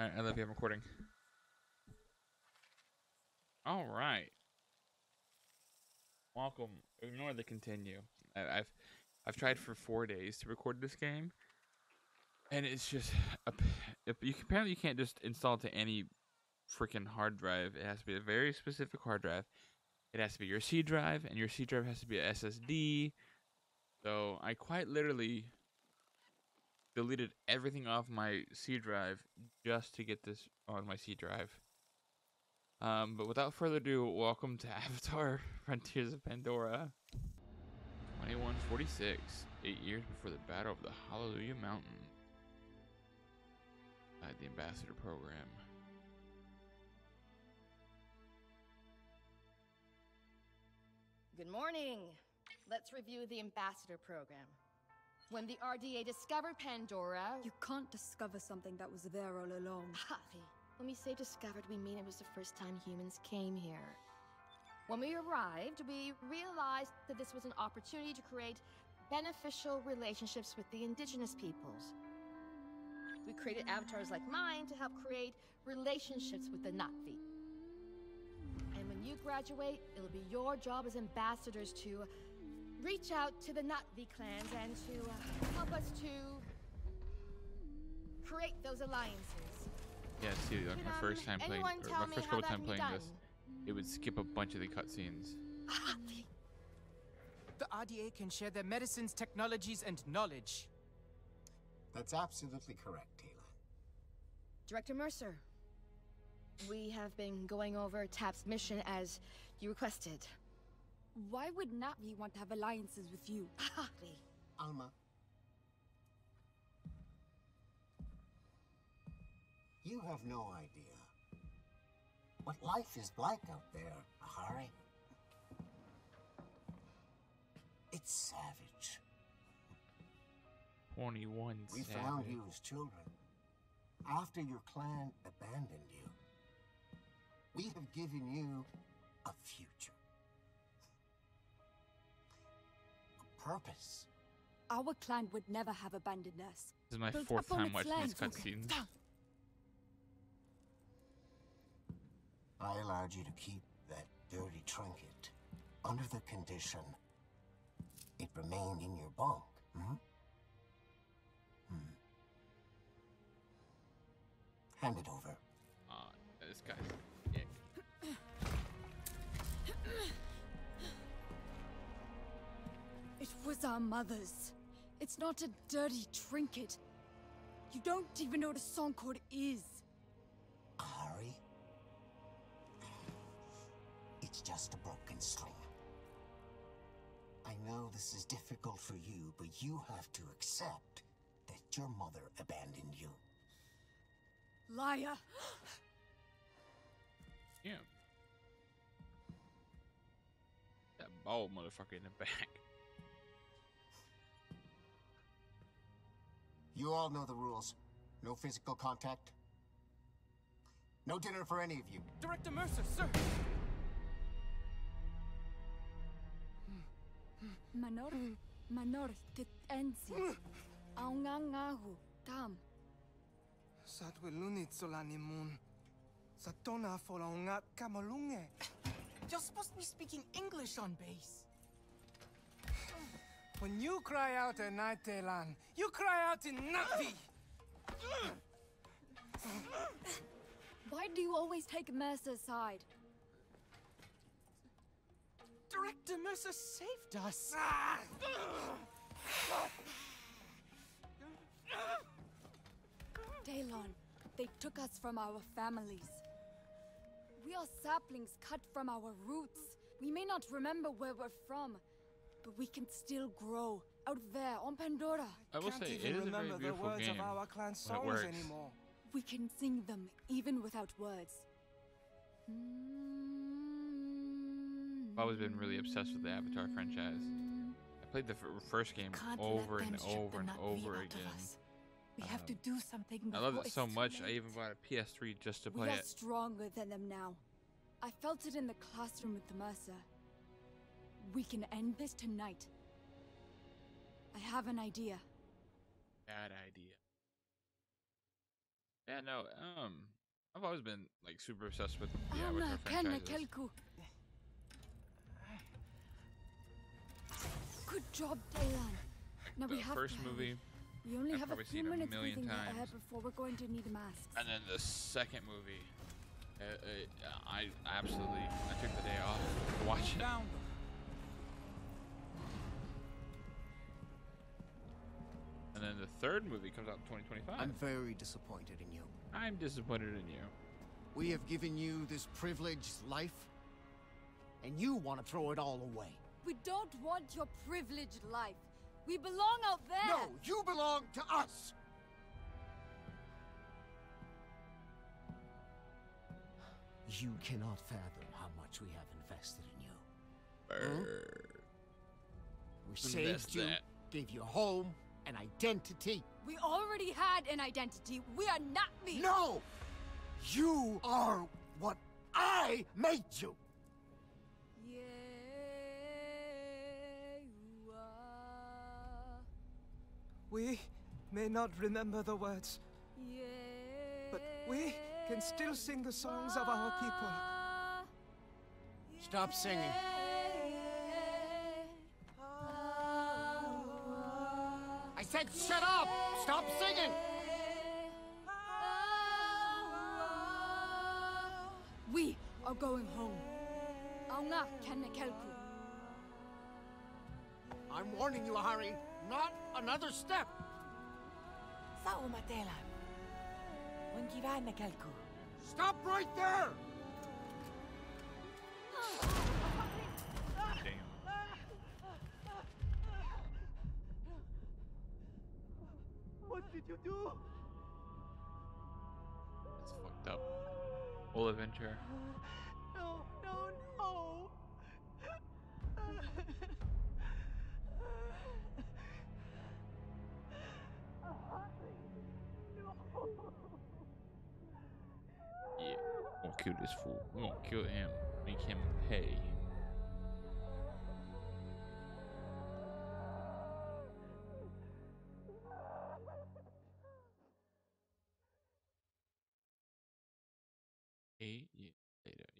Alright, I love you. I'm recording. All right. Welcome. Ignore the continue. I, I've I've tried for four days to record this game, and it's just you apparently you can't just install it to any freaking hard drive. It has to be a very specific hard drive. It has to be your C drive, and your C drive has to be a SSD. So I quite literally deleted everything off my C drive just to get this on my C drive. Um, but without further ado, welcome to Avatar: Frontiers of Pandora. 2146, eight years before the Battle of the Hallelujah Mountain. At the Ambassador Program. Good morning. Let's review the ambassador program. When the RDA discovered Pandora, You can't discover something that was there all along. Hari, when we say discovered, we mean it was the first time humans came here. When we arrived, we realized that this was an opportunity to create beneficial relationships with the indigenous peoples. We created avatars like mine to help create relationships with the Na'vi. And when you graduate, it'll be your job as ambassadors to reach out to the Na'vi clans and to uh, help us to create those alliances. Yeah, see, like Could, my um, first time playing, or my first how couple time can be playing this, it would skip a bunch of the cutscenes. The RDA can share their medicines, technologies, and knowledge. That's absolutely correct, Taylor. Director Mercer, we have been going over TAP's mission as you requested. Why would Navi want to have alliances with you? Hari, Alma. You have no idea what life is like out there, Ahari. It's savage. 21 We savage. found you as children. After your clan abandoned you, we have given you a future. Purpose. Our clan would never have abandoned us. This is my Built fourth time watching these land. cutscenes. I allowed you to keep that dirty trinket under the condition it remained in your bunk. Hmm? Hmm. Hand it over. Was our mother's. It's not a dirty trinket. You don't even know what a song cord is. Harry? It's just a broken string. I know this is difficult for you, but you have to accept that your mother abandoned you. Liar! Yeah. That bald motherfucker in the back. You all know the rules. No physical contact. No dinner for any of you. Director Mercer, sir! Manor, manor, tit ensi. Aungangahu, tam. Satwilunit solanimun. Satona folaungat kamalunge. You're supposed to be speaking English on base. When you cry out at night, Teylan, you cry out in Navi! Why do you always take Mercer's side? Director Mercer saved us. Ah! Teylan, they took us from our families. We are saplings cut from our roots. We may not remember where we're from, but we can still grow out there on Pandora. I will Can't say, even it is a very remember the beautiful words game of our clan when it songs works. anymore. We can sing them even without words. I've always been really obsessed with the Avatar franchise. I played the f- first game Can't over and over and over again. We have to Um, do something. I love it so it's too much, I even bought a PS3 just to We play are it. stronger than them now. I felt it in the classroom with the Mercer. We can end this tonight. I have an idea. Bad idea. Yeah, no. Um, I've always been like super obsessed with the Anna Avatar Kenna franchises. Kelku. Good job, Dylan. Now the we have first to movie, We only I've have a few seen a minutes million breathing the air before we're going to need masks. and then the second movie, uh, uh, I absolutely I took the day off to watch it. Down. And then the third movie comes out in 2025. I'm very disappointed in you. I'm disappointed in you. We have given you this privileged life, and you want to throw it all away. We don't want your privileged life. We belong out there. No, you belong to us! You cannot fathom how much we have invested in you. We saved Invest you, that. gave you a home, an identity. We already had an identity. We are not me. No! You are what I made you! Yeah, you are. We may not remember the words, Yeah. but we can still sing the songs of our people. Stop singing. Said shut up! Stop singing! We are going home. Aunga. I'm warning you, Harry. Not another step! Saumatela. Wankivana kalku. Stop right there! Ah. What did you do? That's fucked up. Full adventure. No, no, no. Yeah. Gonna kill this fool. We're gonna kill him. Make him pay.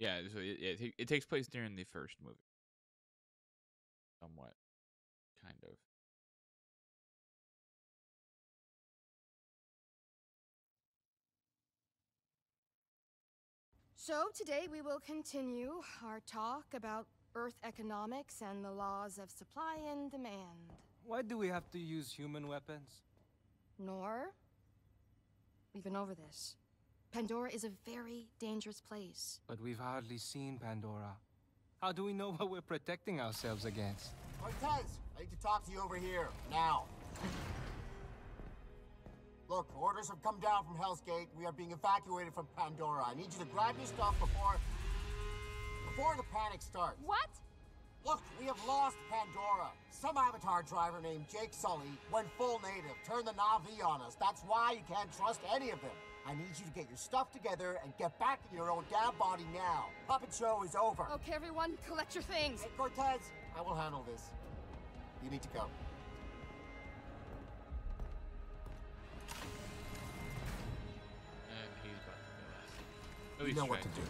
Yeah, so it, it, it takes place during the first movie. Somewhat. Kind of. So, today we will continue our talk about Earth economics and the laws of supply and demand. Why do we have to use human weapons? Nor, we've been over this. Pandora is a very dangerous place. But we've hardly seen Pandora. How do we know what we're protecting ourselves against? Cortez, I need to talk to you over here, now. Look, orders have come down from Hell's Gate. We are being evacuated from Pandora. I need you to grab your stuff before... before the panic starts. What? Look, we have lost Pandora. Some Avatar driver named Jake Sully went full native, turned the Navi on us. That's why you can't trust any of them. I need you to get your stuff together and get back in your own damn body now. Puppet show is over. Okay, everyone, collect your things. Hey, Cortez, I will handle this. You need to go. And he's about to kill You know what try to do.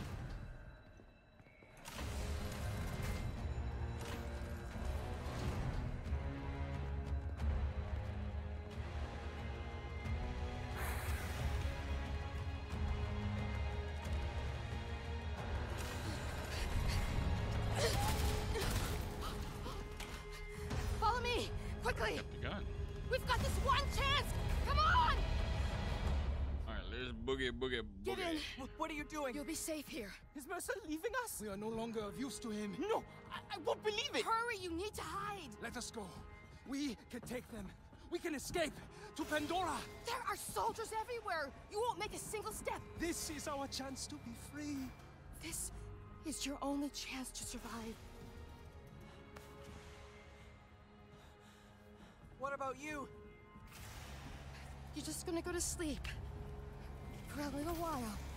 Be safe here. Is Mercer leaving us? We are no longer of use to him. No, I, I won't believe it. Hurry, you need to hide. Let us go. We can take them. We can escape to Pandora. There are soldiers everywhere. You won't make a single step. This is our chance to be free. This is your only chance to survive. What about you? You're just gonna go to sleep. For a little while.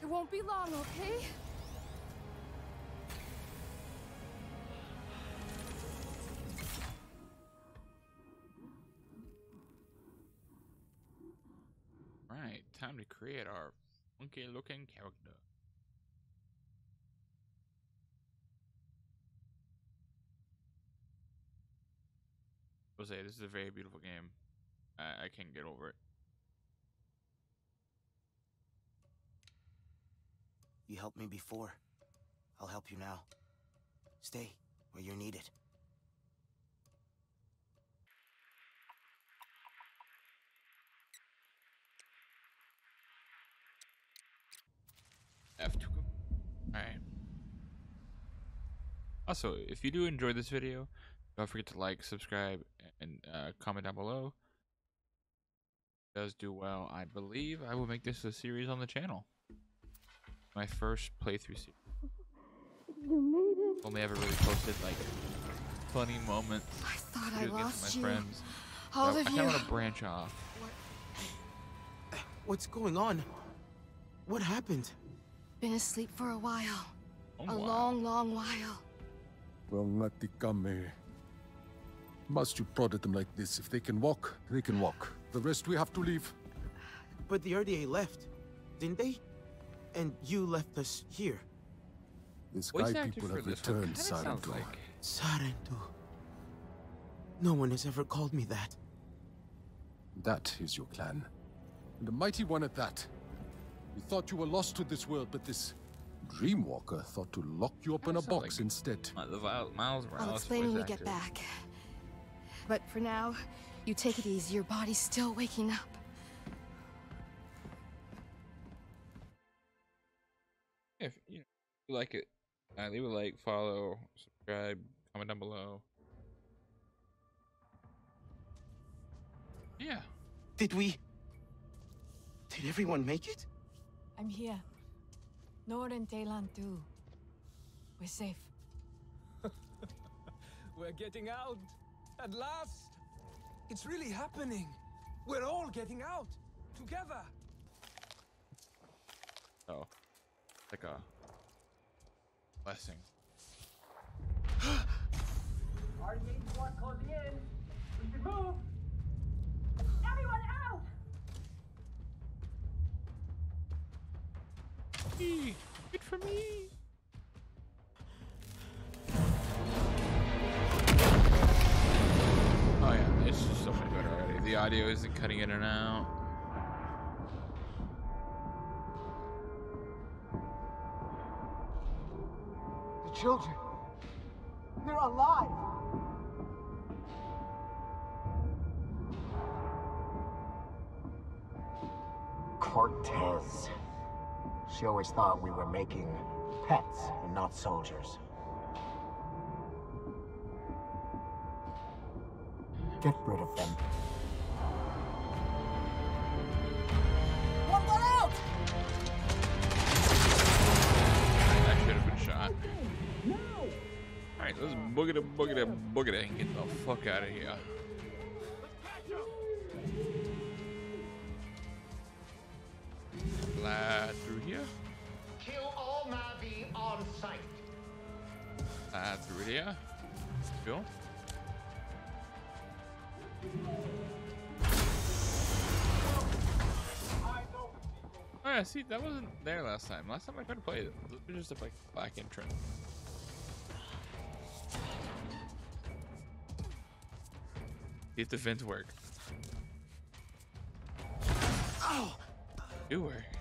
It won't be long, okay? Right, time to create our funky looking character. Jose, this is a very beautiful game. I, I can't get over it. You helped me before. I'll help you now. Stay where you're needed. F to go. Alright. Also, if you do enjoy this video, don't forget to like, subscribe, and uh, comment down below. It does do well, I believe I will make this a series on the channel. My first playthrough series. You made it. Only ever really posted like funny moments. I thought I do against lost my you. friends. All I, of I you. kind of want to branch off. What's going on? What happened? Been asleep for a while. Oh, a wow. long, long while. Well, Natikame. Must you prod at them like this? If they can walk, they can walk. The rest we have to leave. But the RDA left, didn't they? And you left us here. The Voice Sky actor people have returned, kinda sounds Sarentu. like Sarentu. No one has ever called me that. That is your clan. And a mighty one at that. We thought you were lost to this world, but this Dreamwalker thought to lock you up in a box like- instead. the Miles I'll explain when voice we get back. But for now, you take it easy. Your body's still waking up. If you, know, you like it, uh, leave a like, follow, subscribe, comment down below. Yeah. Did we... Did everyone make it? I'm here. Nord and Teylan too. We're safe. We're getting out. At last. It's really happening. We're all getting out. Together. Oh, like a blessing. RDA squad closing in. We should move. Everyone out! Good for me. Oh yeah, it's just so much better already. The audio isn't cutting in and out. Children. They're alive. Cortez. She always thought we were making pets and not soldiers. Get rid of them. Let's boogity boogity boogity and get the fuck out of here. Slide through here. Kill all Navi on sight. Slide through here. Cool. Oh yeah, see, that wasn't there last time. Last time I tried to play it, it was just a like black entrance. See if the vents work. Oh! Do work.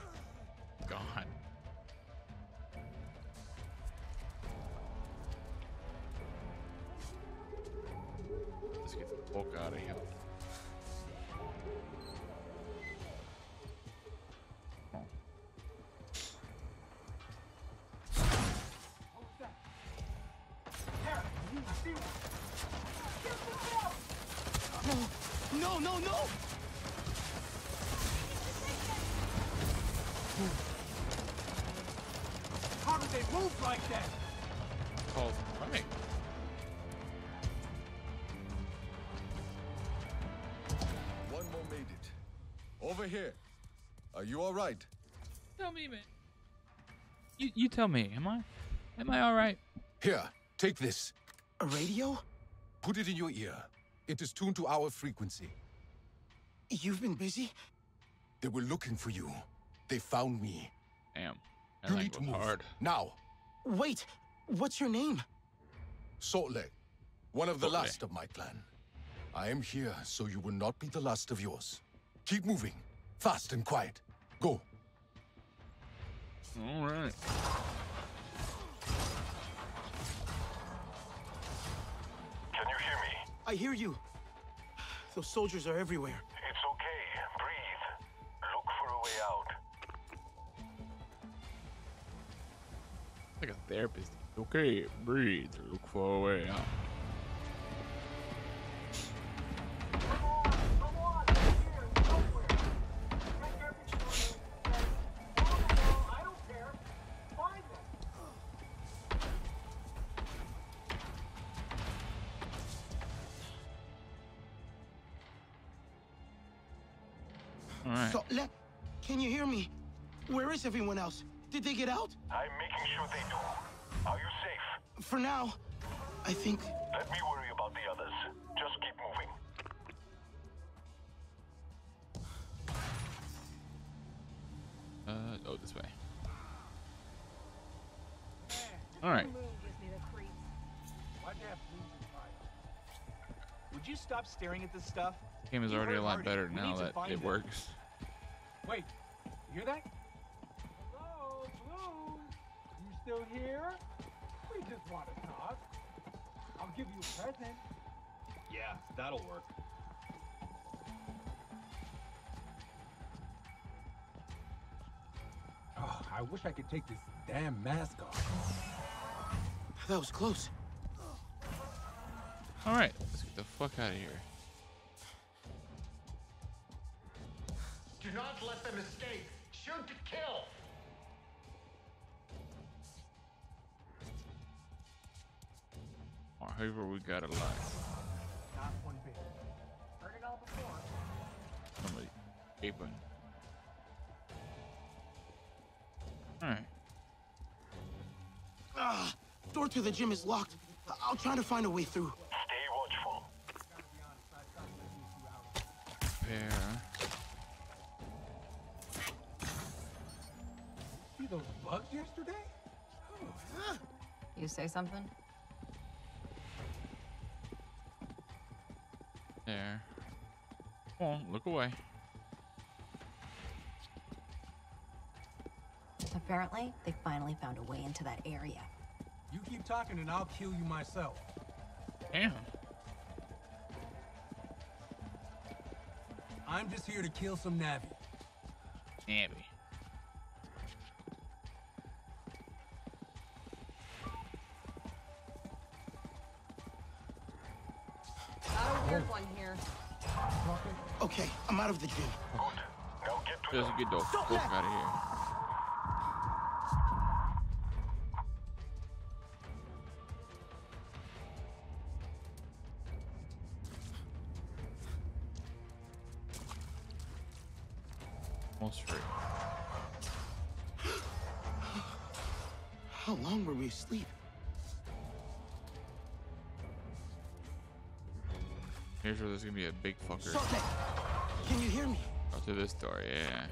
You all right? Tell me, man. You you tell me. Am I am I all right? Here, take this. A radio? Put it in your ear. It is tuned to our frequency. You've been busy? They were looking for you. They found me. Damn. That you need to goes move. hard. Now. Wait, what's your name? Sortlek, one of the Sortlek. last of my clan. I am here so you will not be the last of yours. Keep moving. Fast and quiet. Go. All right. Can you hear me? I hear you. Those soldiers are everywhere. It's okay. Breathe. Look for a way out. Like a therapist. Okay, breathe. Look for a way out. Did they get out? I'm making sure they do. Are you safe? For now, I think. Let me worry about the others. Just keep moving. Uh, oh, this way. All right. Why'd you have blues and fire? Would you stop staring at this stuff? The game is already a lot better now that it works. Wait, you hear that? Still here? We just want to talk. I'll give you a present. Yeah, that'll work. Oh, I wish I could take this damn mask off. That was close. All right, let's get the fuck out of here. Do not let them escape. Shoot to kill. However we got alive. Not one bit. Heard it all before. Somebody aping. All right. Ah, door to the gym is locked. I- I'll try to find a way through. Stay watchful. Pair. See those bugs yesterday? You say something? There. Come on, look away. Apparently, they finally found a way into that area. You keep talking and I'll kill you myself. Damn. I'm just here to kill some Navi. Abby. Of the gym. Now get to Just get the fuck out of here. Almost free. How long were we asleep? Here's where there's gonna be a big fucker. Through this door, yeah.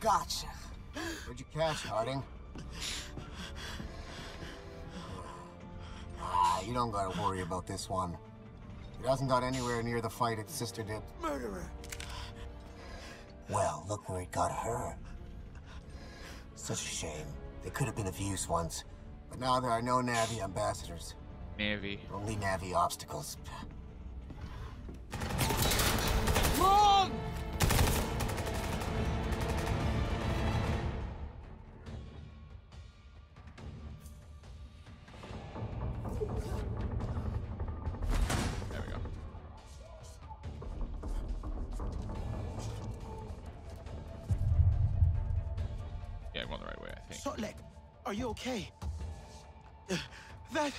Gotcha. Where'd you catch Harding? Ah, you don't gotta worry about this one. It hasn't got anywhere near the fight its sister did. Murderer. Well, look where it got her. Such a shame. They could have been of use once. But now there are no Navi ambassadors. Navy. Only Navi obstacles. I'm going the right way, I think. Sortlek, are you okay? Uh, That...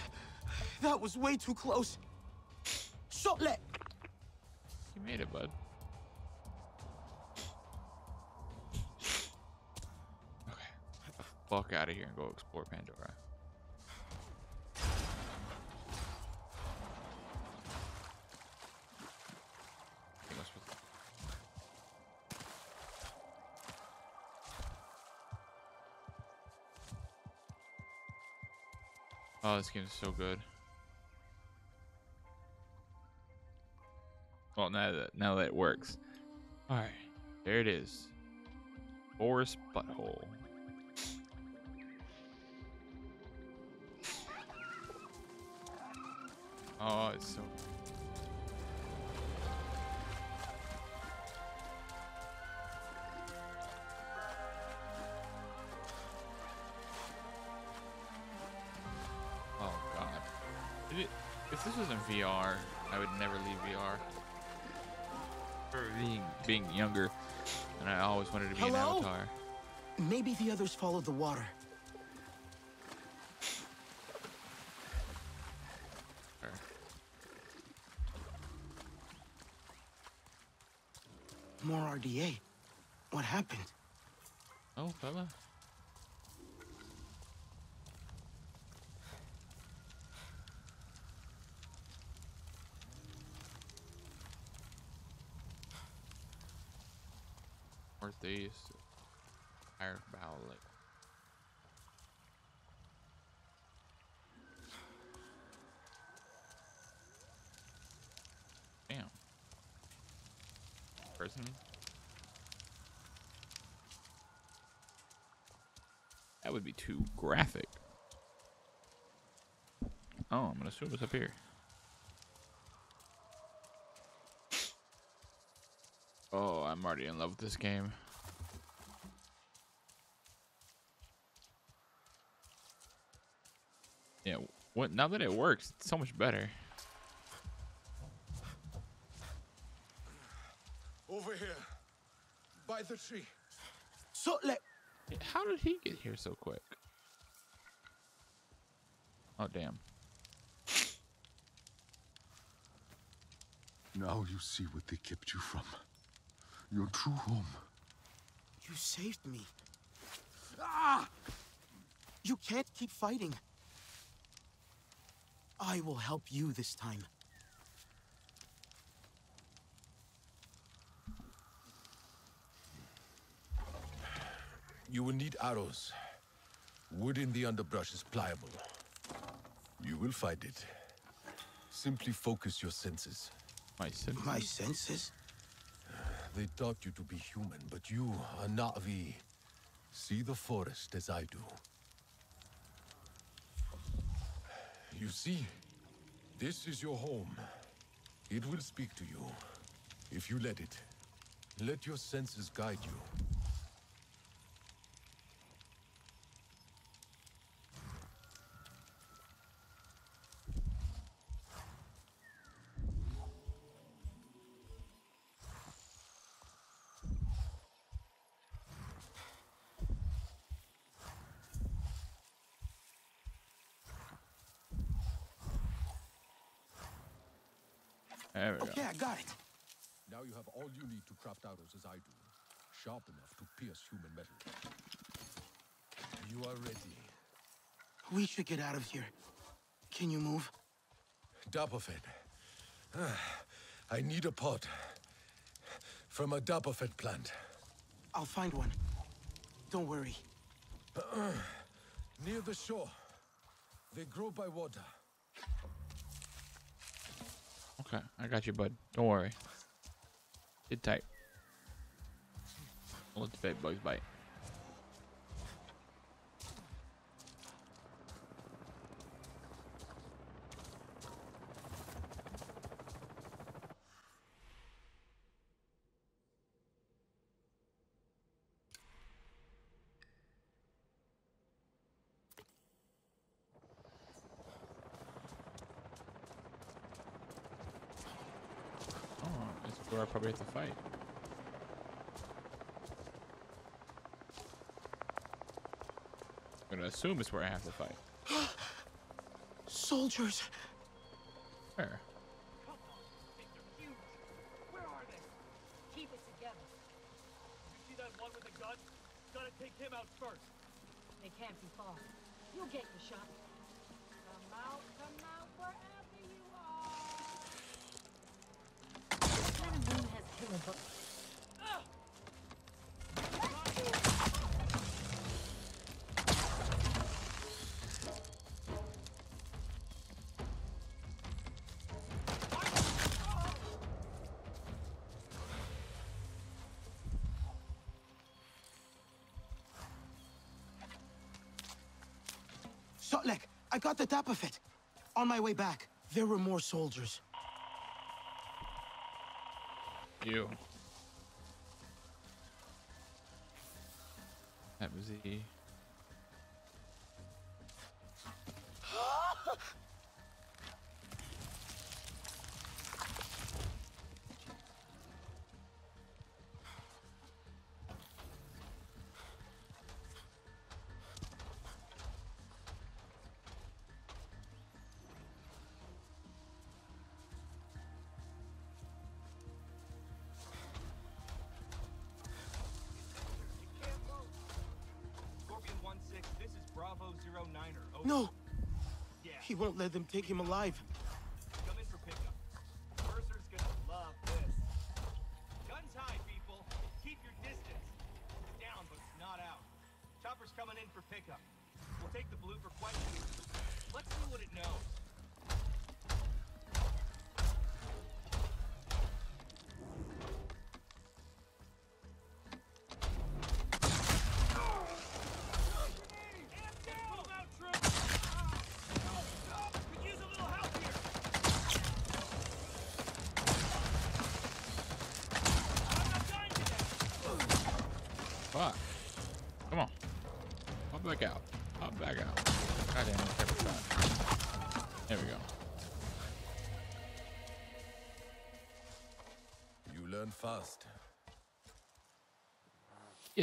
that was way too close. Sortlek! You made it, bud. Okay. Fuck out of here and go explore Pandora. Oh, this game is so good. Well, now that now that it works. All right, there it is. Forest butthole. Oh, it's so. This was in VR, I would never leave VR. For being being younger, and I always wanted to be an avatar. Maybe the others followed the water. More RDA. What happened? Oh, fella. Northeast. Iron Bowl Lake. Damn. Person. That would be too graphic. Oh, I'm gonna assume it's up here. Oh, I'm already in love with this game. Yeah, what now that it works, it's so much better. Over here. By the tree. So let How did he get here so quick? Oh damn. Now you see what they kept you from. Your true home. you saved me. Ah! You can't keep fighting. I will help you this time. You will need arrows. Wood in the underbrush is pliable. You will find it. Simply focus your senses. My senses? My senses? They taught you to be human, but you are not V. See the forest as I do. You see, this is your home. It will speak to you, if you let it. Let your senses guide you. There we go. Okay, I got it. Now you have all you need to craft arrows as I do. Sharp enough to pierce human metal. You are ready. We should get out of here. Can you move? Dapofed. Ah, I need a pot. From a Dapofed plant. I'll find one. Don't worry. Near the shore. They grow by water. Okay, I got you, bud. Don't worry. Sit tight. Bed bugs bite. Oh, this is where I probably have to fight. I'm gonna assume it's where I have to fight. Soldiers. Where? Where are they? Keep it together. You see that one with the gun? Gotta take him out first. They can't be far. You'll get your shot. Come out, come out, wherever you are. Santa Moon has killer bullets. I got the tap of it. On my way back, there were more soldiers. You. That was the. Won't let them take him alive.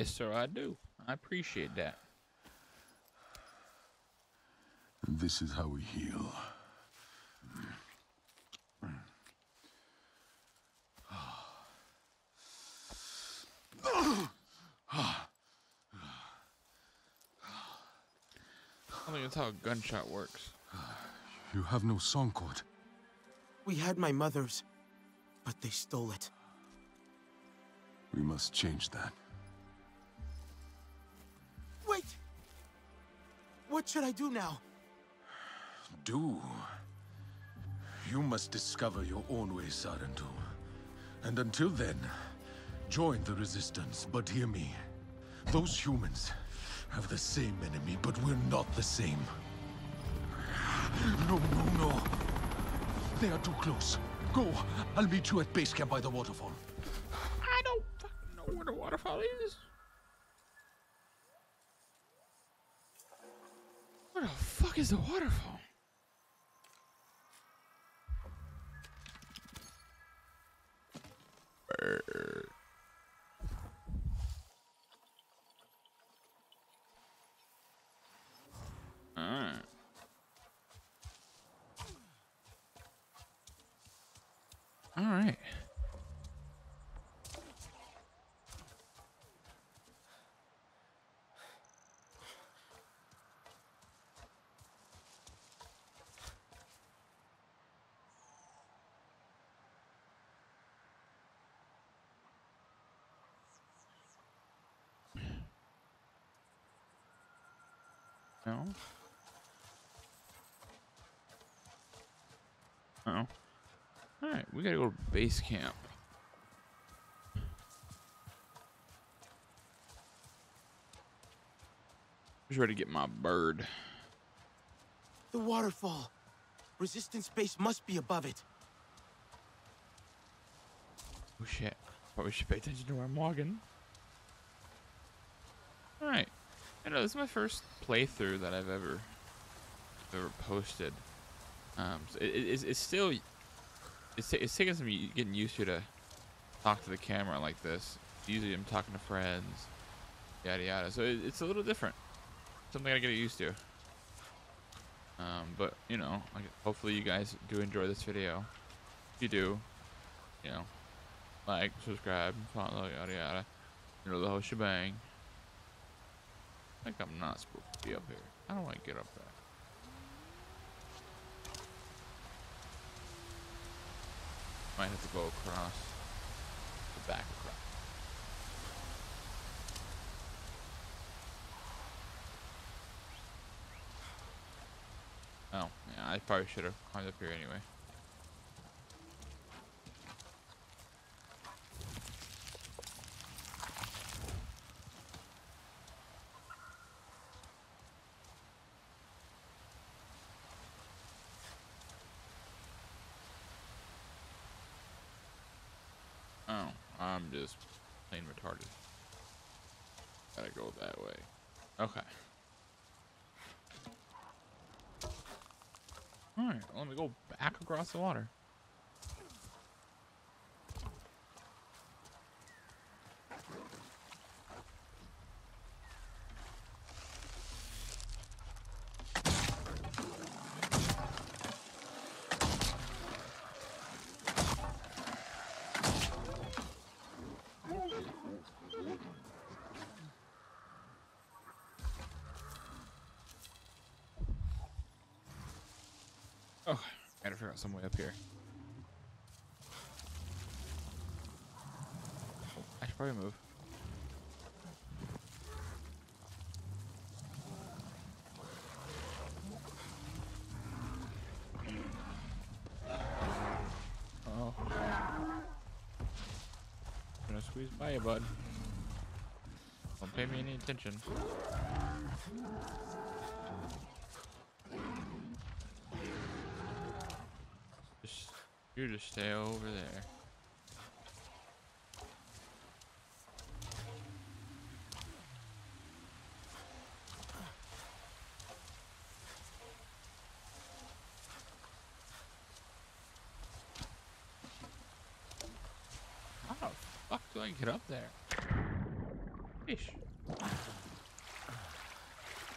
Yes, sir, I do. I appreciate that. This is how we heal. I think that's how a gunshot works. You have no song cord. We had my mother's, but they stole it. We must change that. What should I do now? Do. You must discover your own way, Sarentu. And until then, join the Resistance. But hear me. Those humans have the same enemy, but we're not the same. No, no, no. They are too close. Go. I'll meet you at base camp by the waterfall. I don't fucking know where the waterfall is. Where the fuck is the waterfall? Brr. Alright. Alright. No. Uh oh. Alright, we gotta go to base camp. Just ready to get my bird. The waterfall. Resistance base must be above it. Oh shit. Probably should pay attention to where I'm walking. Alright. I know this is my first playthrough that I've ever ever posted. Um, so it, it- it's, still it's, it's taking some getting used to to talk to the camera like this. Usually I'm talking to friends, yada yada. So it, it's a little different. Something I get used to. Um, but you know, hopefully you guys do enjoy this video. If you do, you know, like, subscribe, follow, yada yada. You know the whole shebang. I think I'm not supposed to be up here. How do I get up there? Might have to go across the back across. Oh, yeah, I probably should have climbed up here anyway. Oh, I'm just plain retarded. Gotta go that way. Okay. Alright, let me go back across the water. Oh, gotta figure out some way up here. I should probably move. Oh. I'm Gonna squeeze by you, bud. Don't pay me any attention. Just you just stay over there. How the fuck do I get up there? Fish.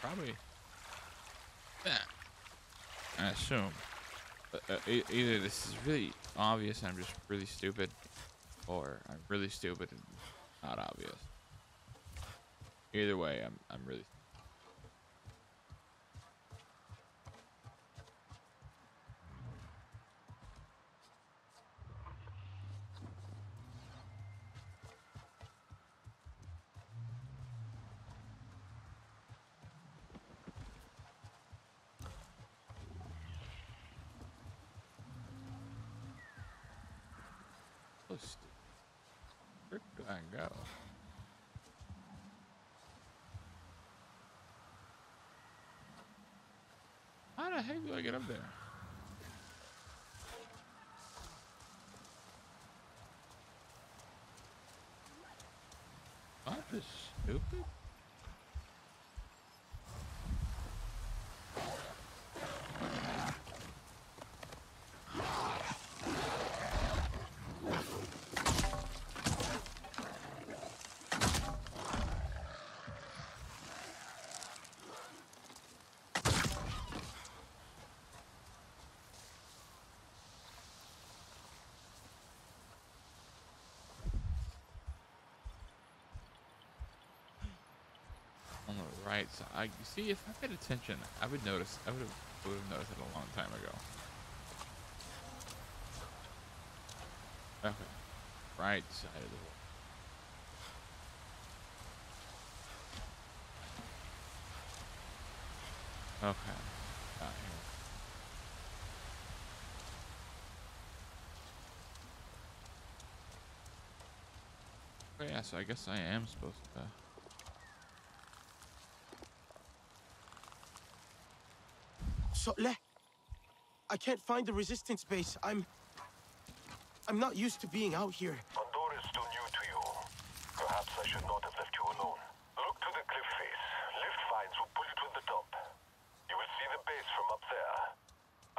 Probably. Yeah. I assume. Uh, either this is really obvious and I'm just really stupid, or I'm really stupid and not obvious. Either way, I'm I'm really. So stupid. Where do I go? How the heck do I get up there? What is stupid? On the right side. I, see, if I paid attention, I would notice. I would have would have noticed it a long time ago. Okay, right side of the wall. Okay, yeah, so I guess I am supposed to. Sotle, I can't find the resistance base. I'm... I'm not used to being out here. Pandora is still new to you. Perhaps I should not have left you alone. Look to the cliff face. Lift finds will pull you to the top. You will see the base from up there.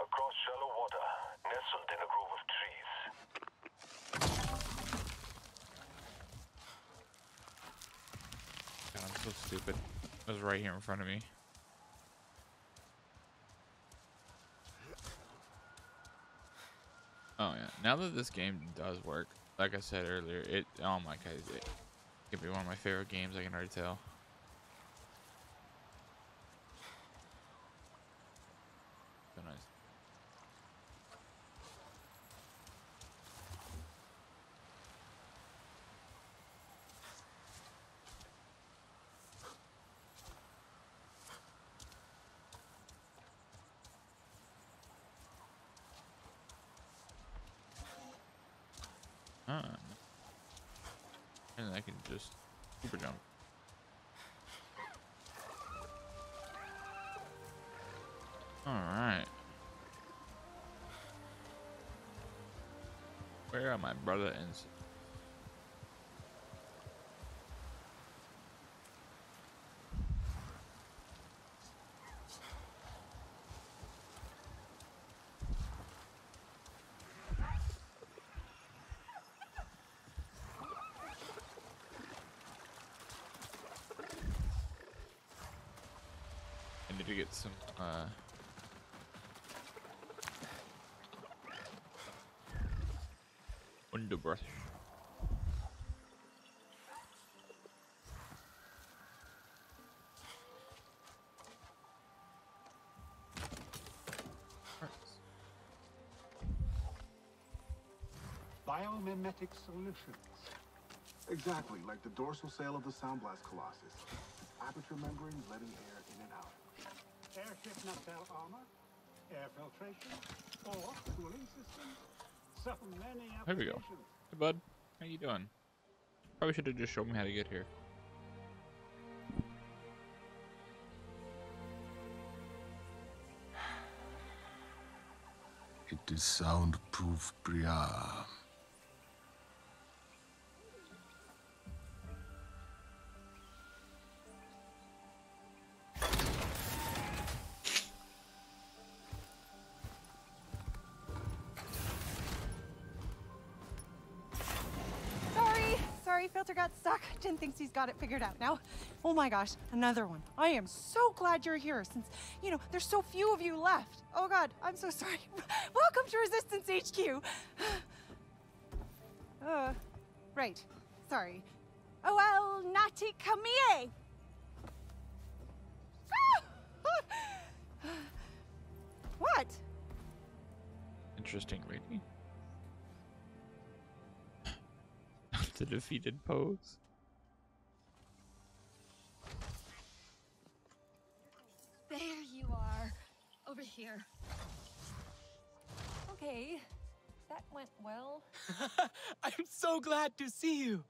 Across shallow water, nestled in a grove of trees. God, I'm so stupid. It was right here in front of me. Oh yeah. Now that this game does work, like I said earlier, it oh my god, it could be one of my favorite games. I can already tell. My brother and sis- I need to get some uh underbrush. Biomimetic solutions. Exactly, like the dorsal sail of the Soundblast Colossus. Aperture membrane letting air in and out. Airship nacelle armor, air filtration, or cooling system. So many There we go. Hey bud, how you doing? Probably should have just shown me how to get here. It is soundproof, Briar. Got it figured out now. Oh my gosh, another one. I am so glad you're here since, you know, there's so few of you left. Oh god, I'm so sorry. Welcome to Resistance HQ. uh, right. Sorry. Oh well, Nati Kamie. what? Interesting, really. the defeated pose. There you are. Over here. Okay, that went well. I'm so glad to see you.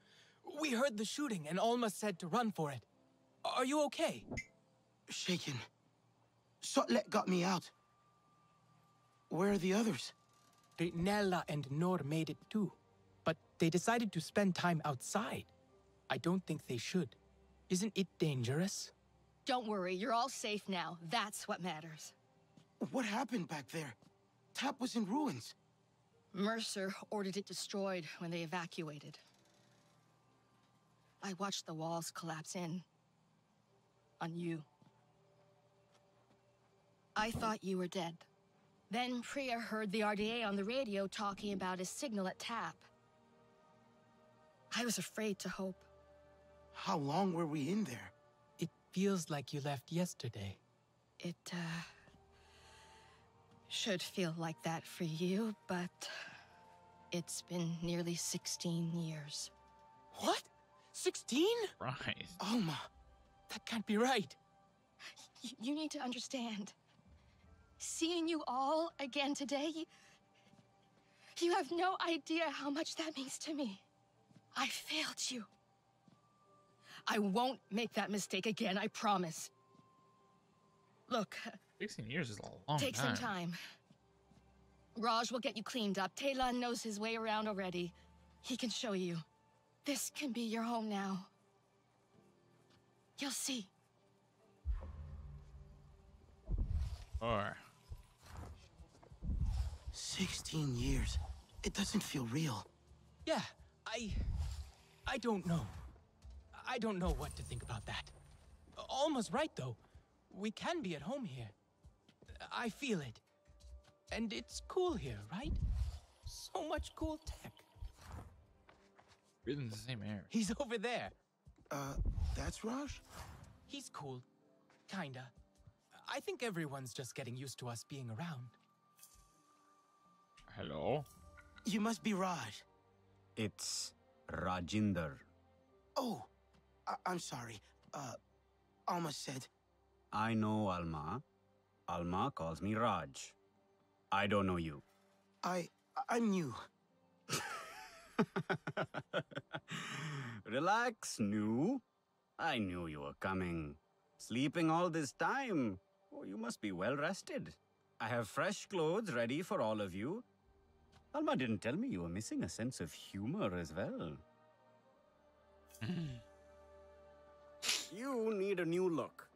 We heard the shooting and Alma said to run for it. Are you okay? Shaken. Sotlet got me out. Where are the others? The Nella and Nor made it too, but they decided to spend time outside. I don't think they should. Isn't it dangerous? Don't worry, you're all safe now. That's what matters. What happened back there? Tap was in ruins. Mercer ordered it destroyed when they evacuated. I watched the walls collapse in. On you. I thought you were dead. Then Priya heard the RDA on the radio talking about a signal at Tap. I was afraid to hope. How long were we in there? It feels like you left yesterday. It, uh. should feel like that for you, but. It's been nearly 16 years. What? 16? Right. Alma. That can't be right. Y- you need to understand. Seeing you all again today, you have no idea how much that means to me. I failed you. I won't make that mistake again, I promise. Look, 16 years is a long take time. Take some time. Raj will get you cleaned up. Teylan knows his way around already. He can show you. This can be your home now. You'll see. Or 16 years. It doesn't feel real. Yeah, I. I don't know. I don't know what to think about that. Alma's right, though. We can be at home here. I feel it. And it's cool here, right? So much cool tech. breathing the same air. He's over there. Uh, that's Raj? He's cool. Kinda. I think everyone's just getting used to us being around. Hello? You must be Raj. It's Rajinder. Oh, I- I'm sorry. Uh, Alma said. I know Alma. Alma calls me Raj. I don't know you. I. I'm new. Relax, New. I knew you were coming. Sleeping all this time. Oh, you must be well rested. I have fresh clothes ready for all of you. Alma didn't tell me you were missing a sense of humor as well. you need a new look.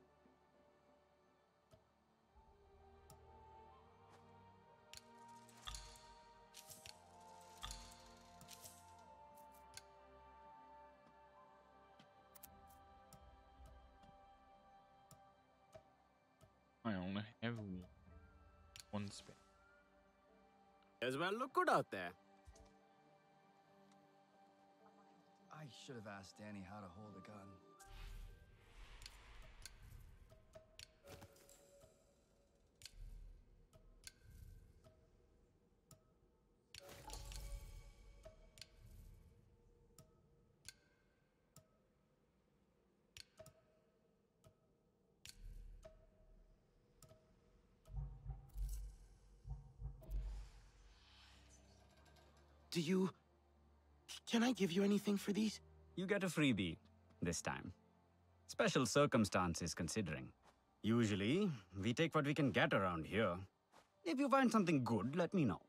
I only have one, one space. As well look good out there. I should have asked Danny how to hold a gun. Do you... Can I give you anything for these? You get a freebie this time. Special circumstances considering. Usually, we take what we can get around here. If you find something good, let me know.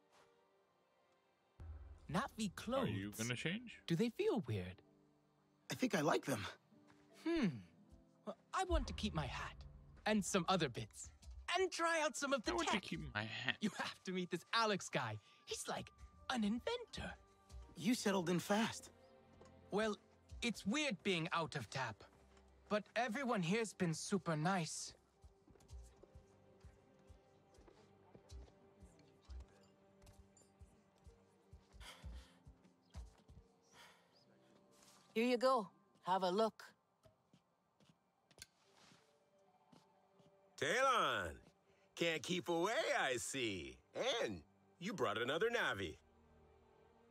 Na'vi clothes. Are you gonna change? Do they feel weird? I think I like them. Hmm. Well, I want to keep my hat and some other bits and try out some of the I want to keep my hat. You have to meet this Alex guy. He's like an inventor. You settled in fast. Well, it's weird being out of tap, but everyone here's been super nice. Here you go. Have a look. Teylan! Can't keep away, I see. And you brought another Na'vi.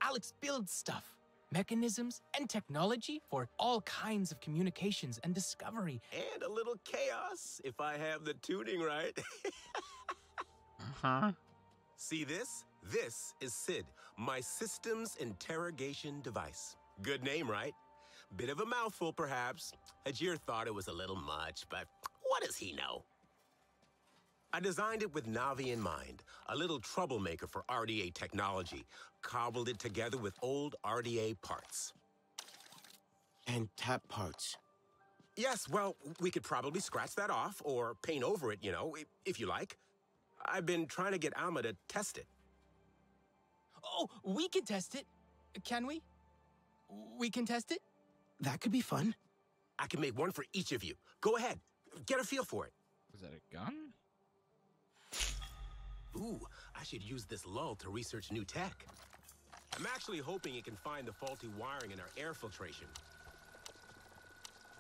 Alex builds stuff, mechanisms, and technology for all kinds of communications and discovery. And a little chaos, if I have the tuning right. uh-huh. See this? This is SID, my systems interrogation device. Good name, right? Bit of a mouthful, perhaps. Hajir thought it was a little much, but what does he know? I designed it with Na'vi in mind, a little troublemaker for RDA technology. Cobbled it together with old RDA parts. And tap parts. Yes, well, we could probably scratch that off or paint over it, you know, if you like. I've been trying to get Alma to test it. Oh, we can test it. Can we? We can test it? That could be fun. I can make one for each of you. Go ahead, get a feel for it. Is that a gun? Ooh, I should use this lull to research new tech. I'm actually hoping it can find the faulty wiring in our air filtration.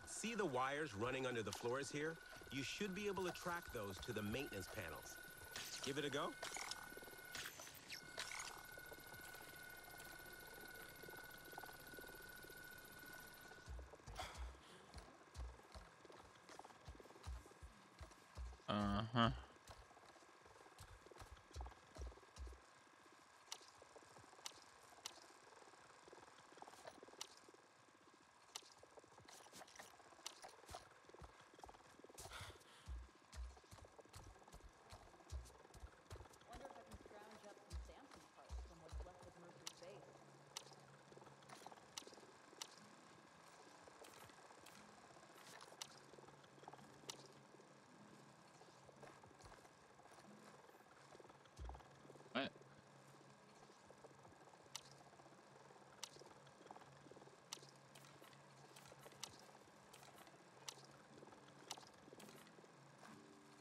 See the wires running under the floors here? You should be able to track those to the maintenance panels. Give it a go. Uh huh. Wonder if I can scrounge up some Samson parts from what's left of Mercer's base.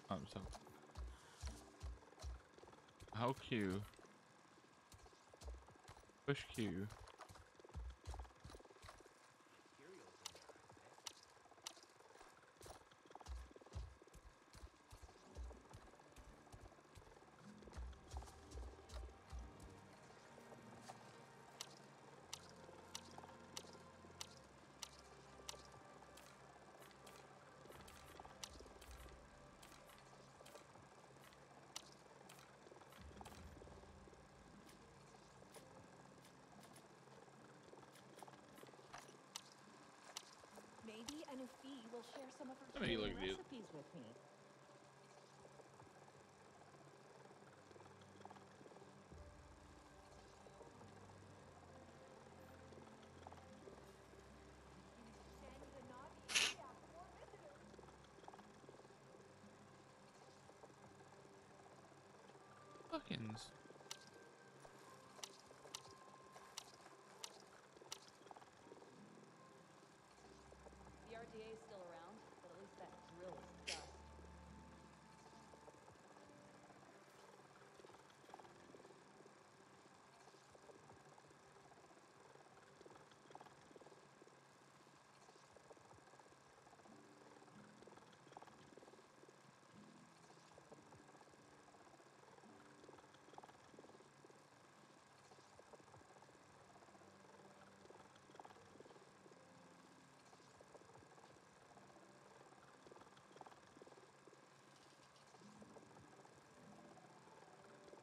What? So. How Q. Push Q. Let me look at you. recipes with me. Fuckins. The RDA is still around, but at least that drill is dust.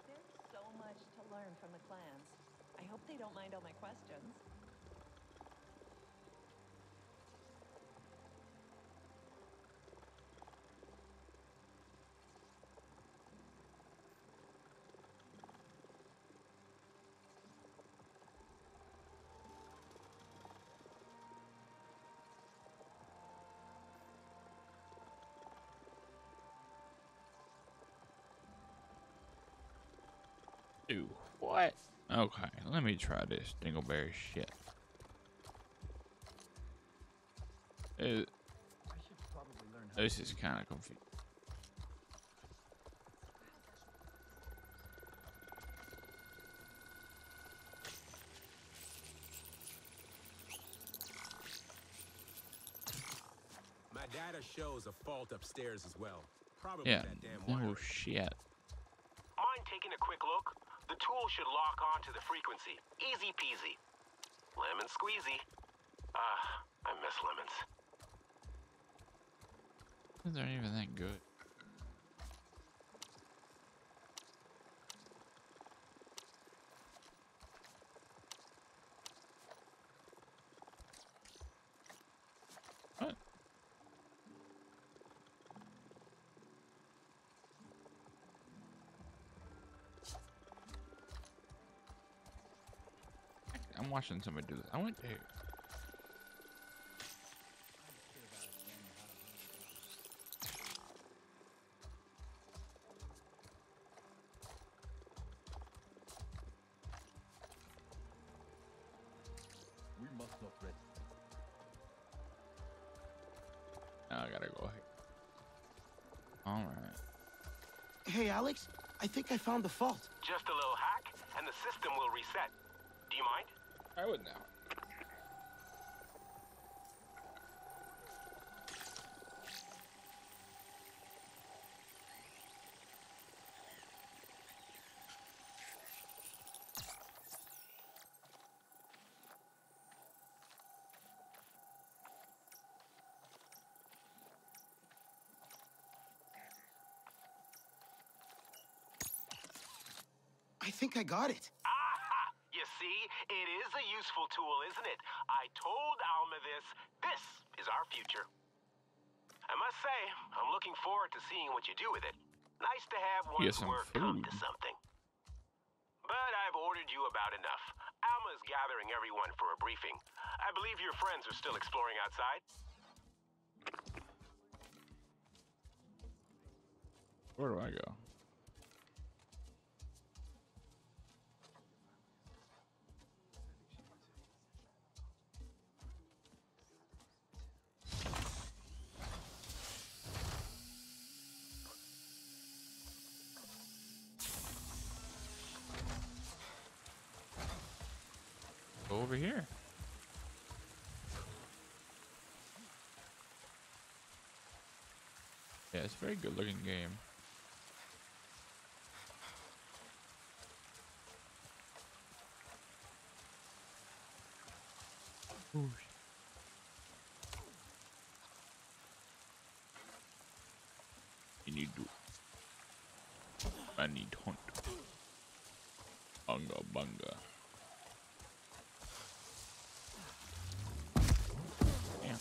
There's so much to learn from the clans. I hope they don't mind all my questions. Ew, what? Okay, let me try this dingleberry shit. I should probably learn how this is kind of confusing. My data shows a fault upstairs as well. Probably Yeah. that damn Oh shit. Mind taking a quick look? The tool should lock onto the frequency. Easy peasy. Lemon squeezy. Ah, I miss lemons. These aren't even that good. Watching somebody do this. I went there. We must not rest. Now I gotta go here. Alright. Hey, Alex, I think I found the fault. Just a little hack, and the system will reset. Do you mind? I would now. I think I got it. Aha! You see, it is a useful tool, isn't it? I told Alma this. This is our future. I must say, I'm looking forward to seeing what you do with it. Nice to have one's work come to something. But I've ordered you about enough. Alma's gathering everyone for a briefing. I believe your friends are still exploring outside. Where do I? Go Yeah, it's a very good looking game. Ooh. You need to. I need hunt. Bunga bunga. Damn.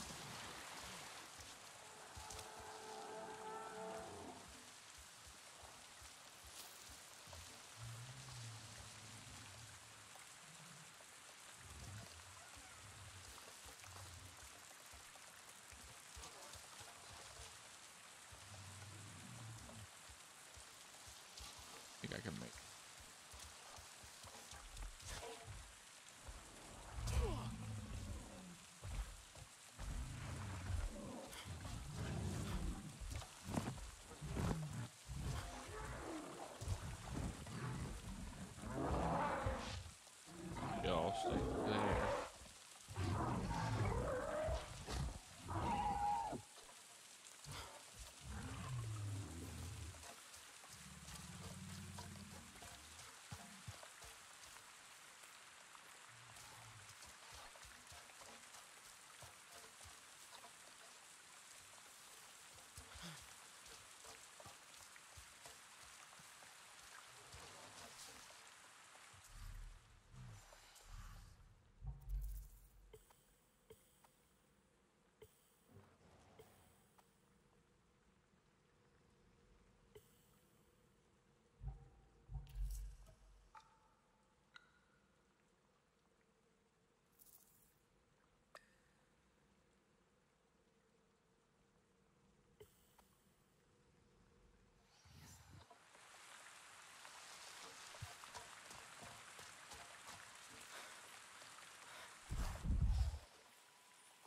I can make. Yeah, I'll stay there.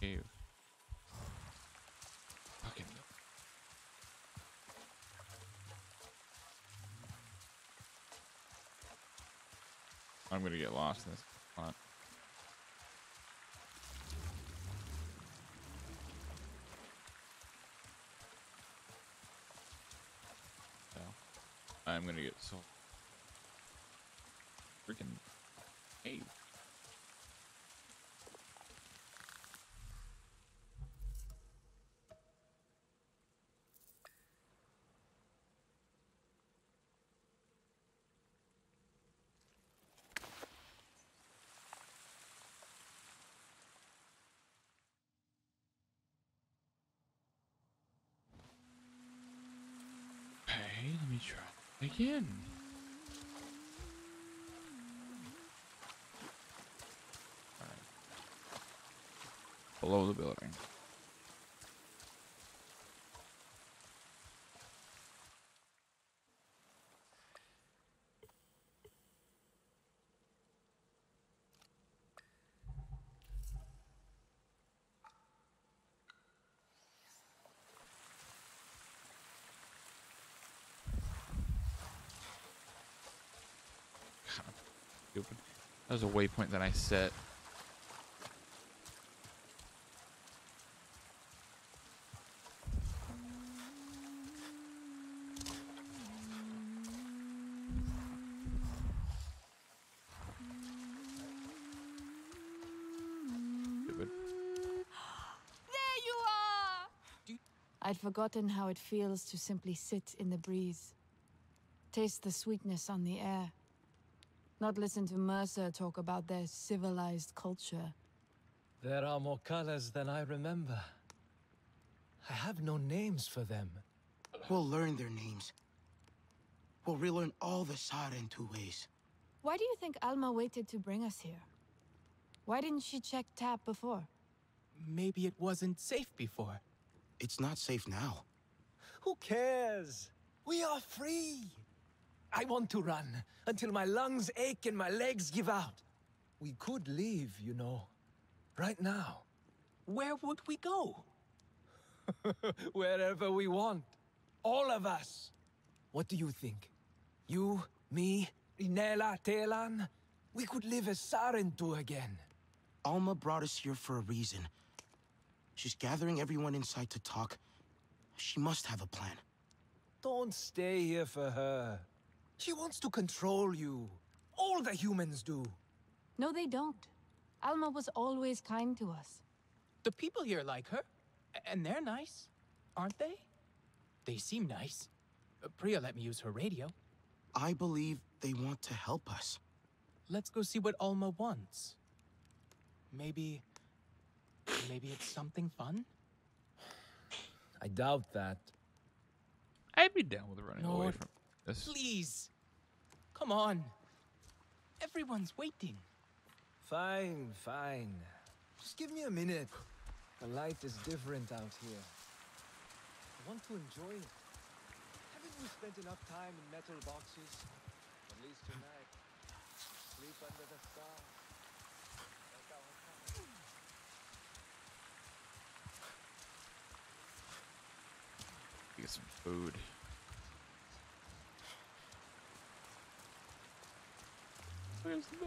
Cave. Fucking. I'm gonna get lost in this. So, I'm gonna get so freaking cave. Okay, let try again. Below the building. Stupid. That was a waypoint that I set. There you are! I'd forgotten how it feels to simply sit in the breeze. Taste the sweetness on the air. Not listen to Mercer talk about their civilized culture. There are more colors than I remember. I have no names for them. We'll learn their names. We'll relearn all the Sarentu ways. Why do you think Alma waited to bring us here? Why didn't she check Tap before? Maybe it wasn't safe before. It's not safe now. Who cares? We are free. I want to run until my lungs ache and my legs give out. We could leave, you know. Right now. Where would we go? Wherever we want. All of us. What do you think? You, me, Inela, Teylan? We could live as Sarentu again. Alma brought us here for a reason. She's gathering everyone inside to talk. She must have a plan. Don't stay here for her. She wants to control you. All the humans do. No, they don't. Alma was always kind to us. The people here like her, and they're nice, aren't they? They seem nice. Uh, Priya let me use her radio. I believe they want to help us. Let's go see what Alma wants. Maybe. Maybe it's something fun? I doubt that. I'd be down with running away from this. Please. Come on. Everyone's waiting. Fine, fine. Just give me a minute. The light is different out here. I want to enjoy it. Haven't we spent enough time in metal boxes? At least tonight. Sleep under the stars. Like our family. Get some food. Where's the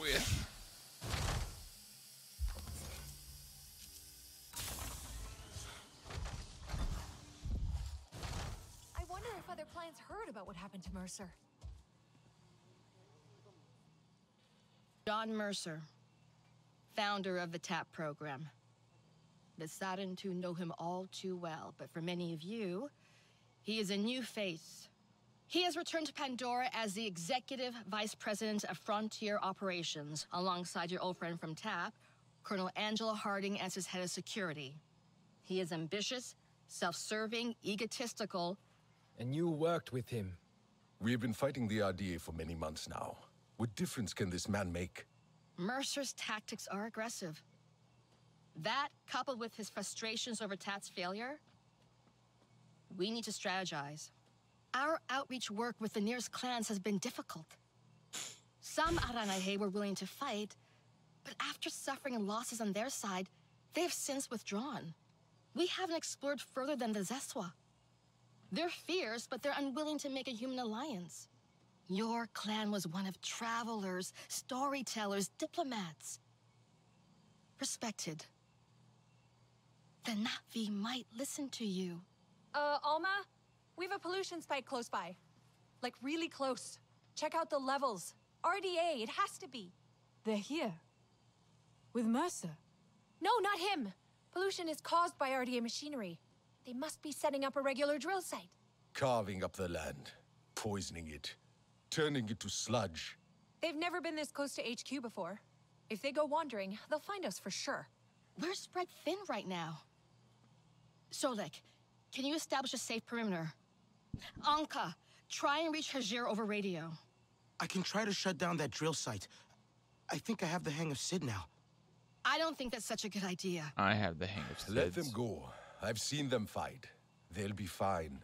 with. I wonder if other heard about what happened to Mercer. John Mercer, founder of the TAP program. The saddened to know him all too well, but for many of you, he is a new face. He has returned to Pandora as the executive vice president of Frontier Operations, alongside your old friend from TAP, Colonel Angela Harding, as his head of security. He is ambitious, self serving, egotistical, And you worked with him. We have been fighting the RDA for many months now. What difference can this man make? Mercer's tactics are aggressive. That, coupled with his frustrations over TAP's failure, we need to strategize. Our outreach work with the nearest clans has been difficult. Some Aranahe were willing to fight, but after suffering losses on their side, they have since withdrawn. We haven't explored further than the Zeswa. They're fierce, but they're unwilling to make a human alliance. Your clan was one of travelers, storytellers, diplomats. Respected. The Na'vi might listen to you. Uh, Alma? We have a pollution spike close by. Like, really close. Check out the levels. RDA, it has to be. They're here. With Mercer. No, not him. Pollution is caused by RDA machinery. They must be setting up a regular drill site. Carving up the land, poisoning it, turning it to sludge. They've never been this close to HQ before. If they go wandering, they'll find us for sure. We're spread thin right now. Solek, can you establish a safe perimeter? Anka, try and reach Hajir over radio. I can try to shut down that drill site. I think I have the hang of Sid now. I don't think that's such a good idea. I have the hang of Sid. Let them go. I've seen them fight. They'll be fine.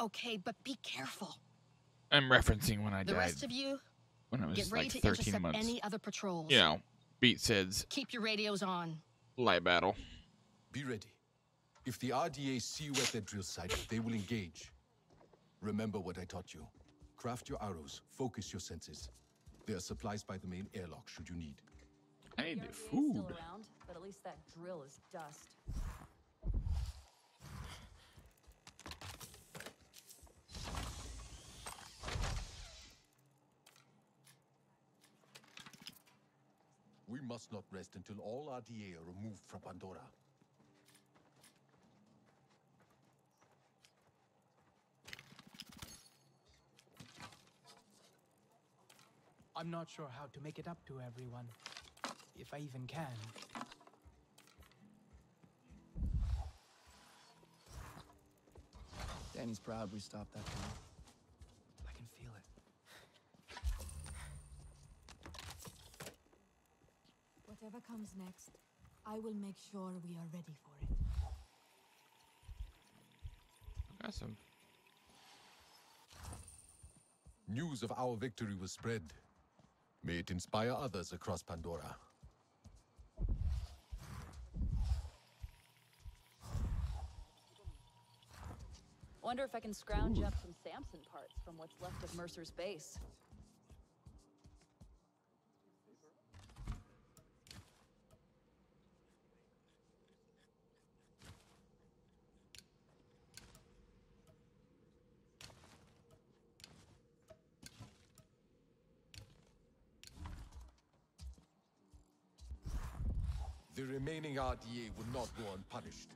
Okay, but be careful. I'm referencing when I the died rest of you, when I was get ready like to 13 intercept months. any other patrols. You know, beat SIDS, Keep your radios on. light battle. Be ready. If the RDA see you at their drill site, they will engage. Remember what I taught you. Craft your arrows, focus your senses. There are supplies by the main airlock should you need. I need The the still food. around, but at least that drill is dust. Must not rest until all RDA are removed from Pandora. I'm not sure how to make it up to everyone. If I even can. Danny's proud we stopped that thing. I can feel it. Whatever comes next, I will make sure we are ready for it. Awesome. News of our victory was spread. May it inspire others across Pandora. Wonder if I can scrounge up some Samson parts from what's left of Mercer's base. Remaining RDA will not go unpunished.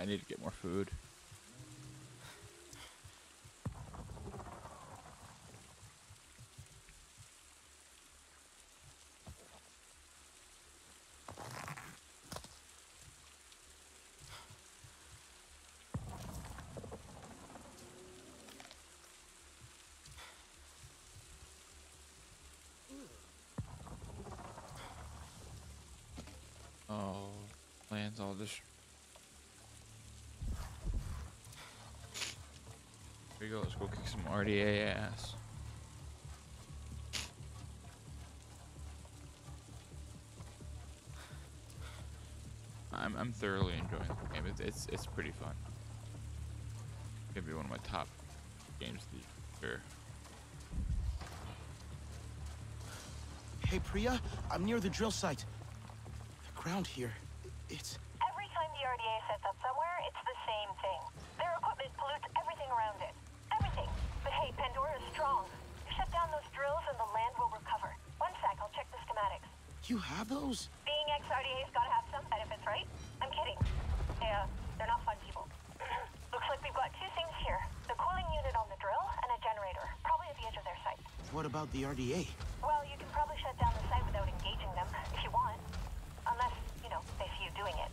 I need to get more food. Oh, lands all just. We go. Let's go kick some RDA ass. I'm I'm thoroughly enjoying the game. It's it's, it's pretty fun. It's gonna be one of my top games of the year. Hey, Priya, I'm near the drill site. The ground here, it's... Every time the RDA sets up somewhere, it's the same thing. Their equipment pollutes everything around it. Everything. But hey, Pandora's strong. Down those drills and the land will recover. One sec, I'll check the schematics. You have those? Being ex-RDA's gotta have some benefits, right? I'm kidding. Yeah, uh, they're not fun people. Looks like we've got two things here. The cooling unit on the drill and a generator, probably at the edge of their site. What about the RDA? Well, you can probably shut down the site without engaging them, if you want. Unless, you know, they see you doing it.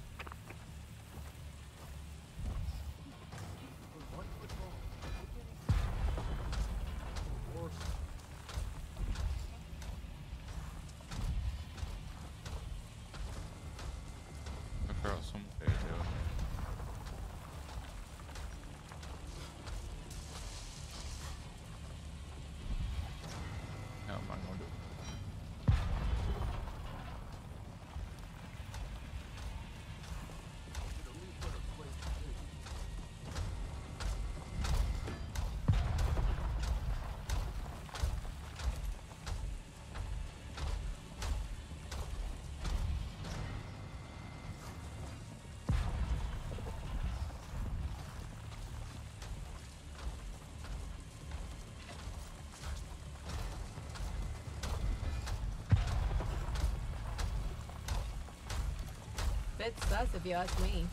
Bit sus if you ask me.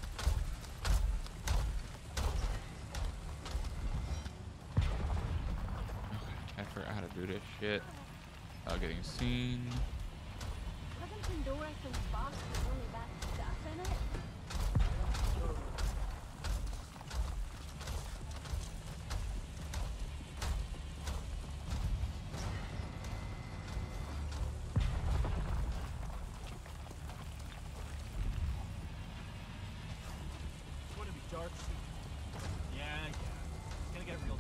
I forgot how to do this shit. Without getting seen. Dark. Yeah, yeah. It's gonna get real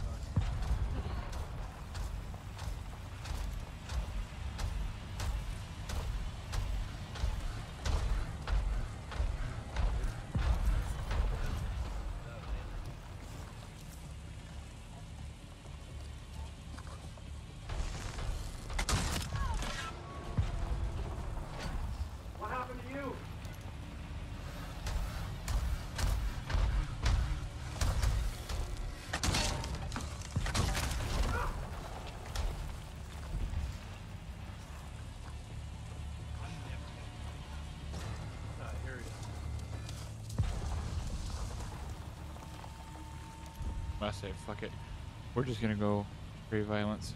I say, fuck it. We're just gonna go free violence.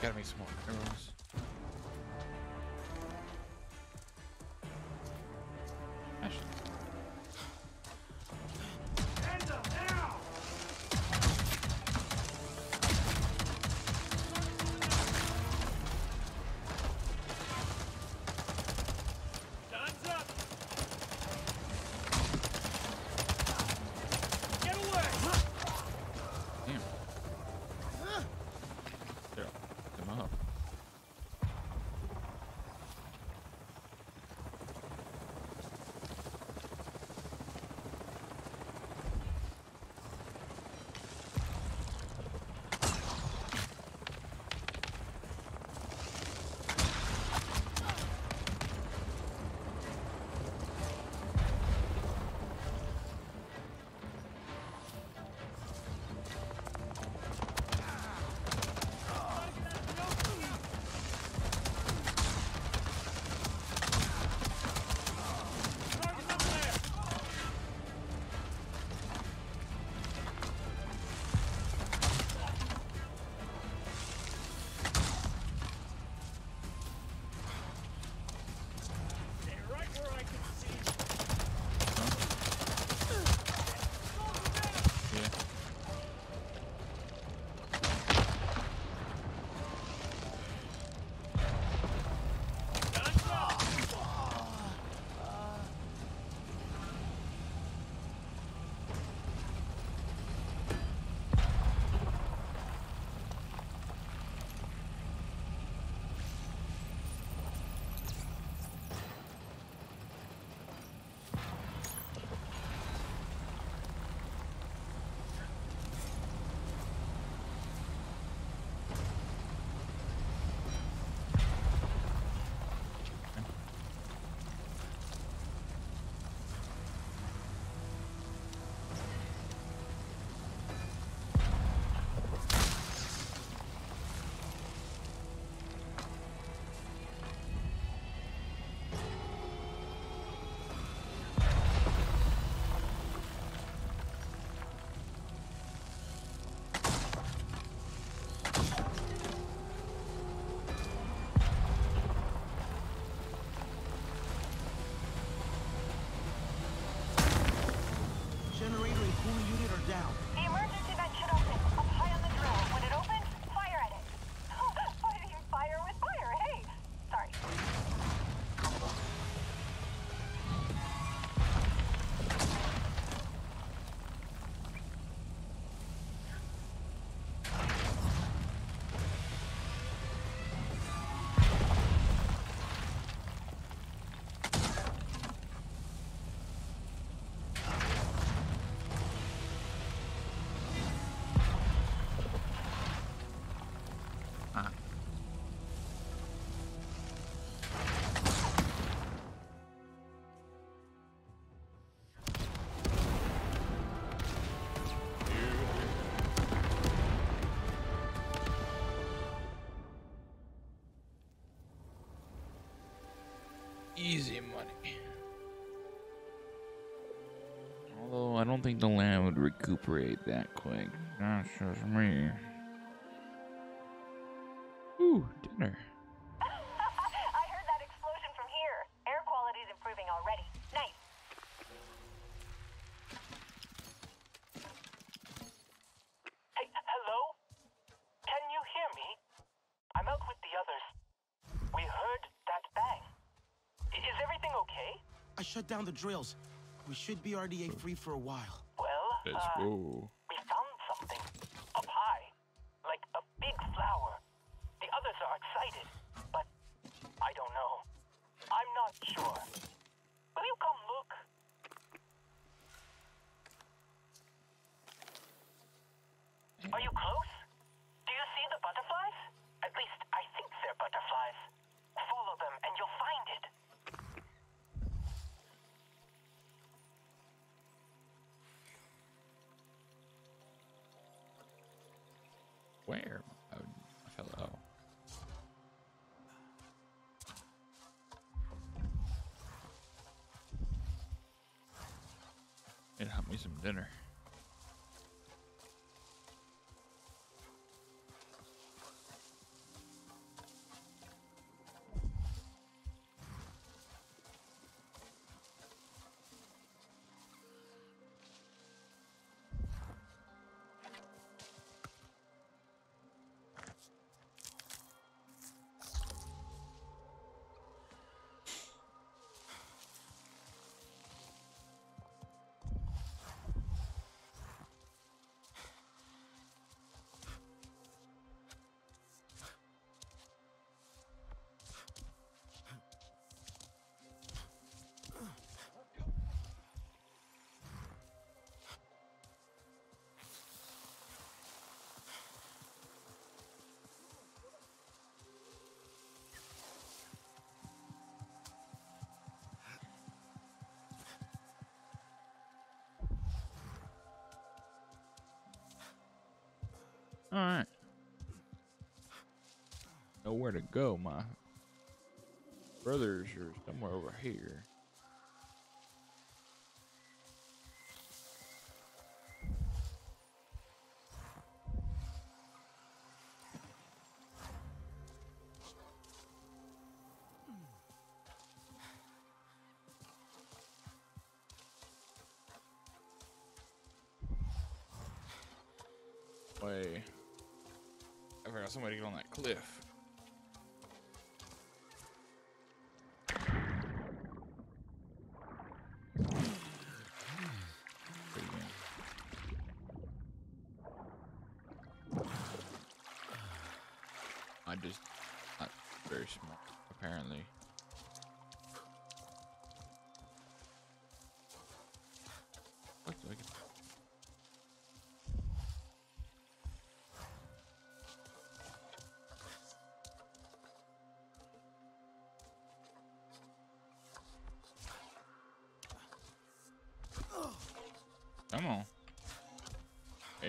Gotta make some more arrows. easy money. Although I don't think the land would recuperate that quick. That's just me. Ooh, dinner. down the drills. We should be RDA free for a while. Well, let's uh, go. All right. Nowhere to go, my brothers are somewhere over here.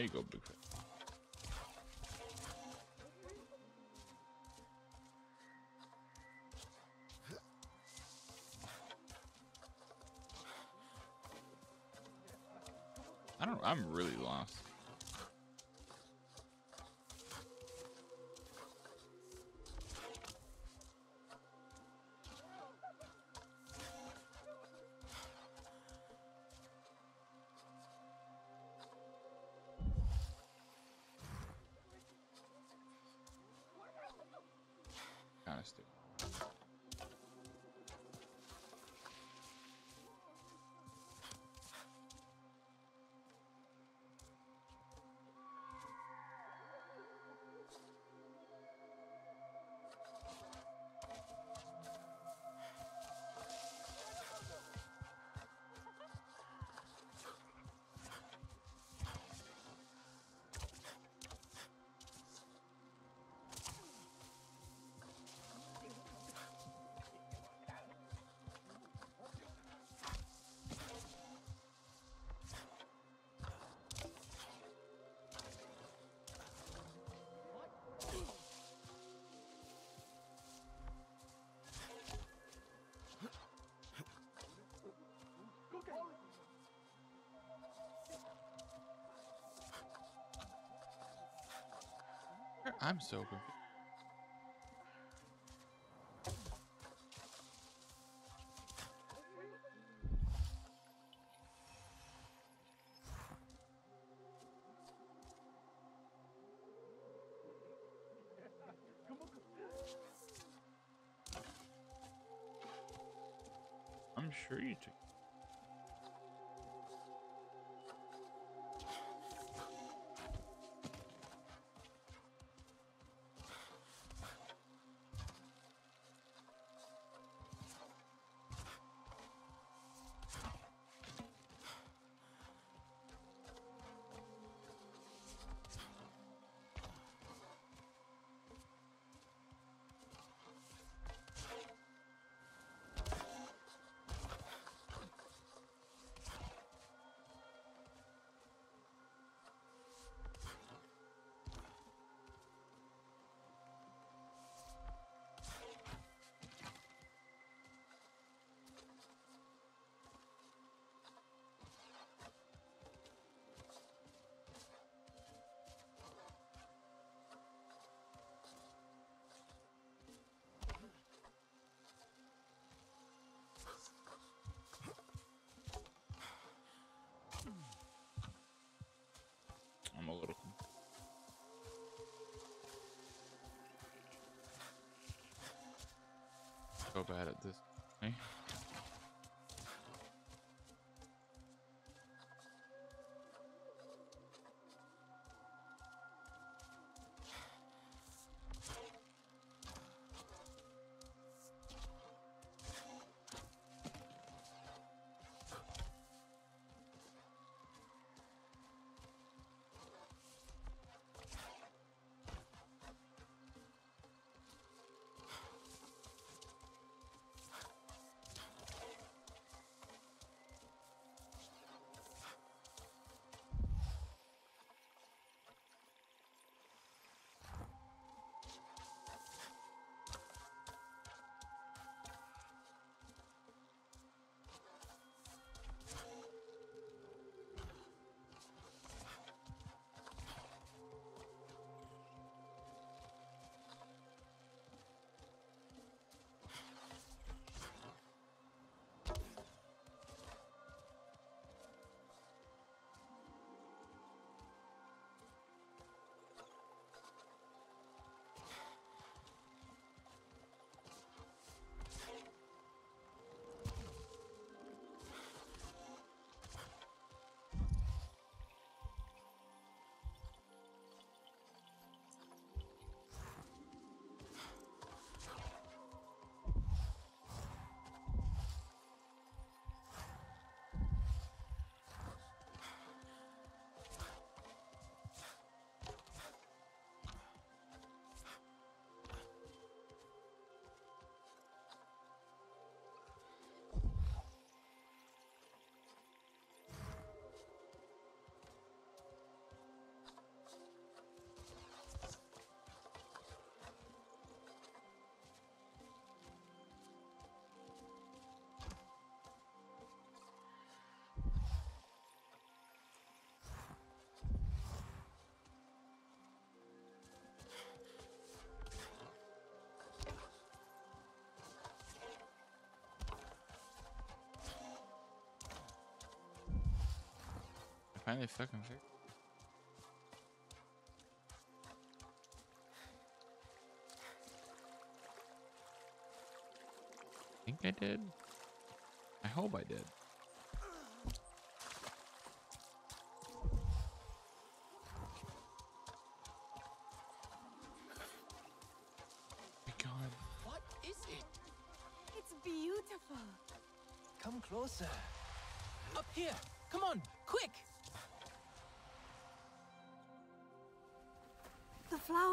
There you go, big fan. I don't I'm really lost. I'm so confused. So bad at this. Eh? Finally fucking figured. I think I did. I hope I did.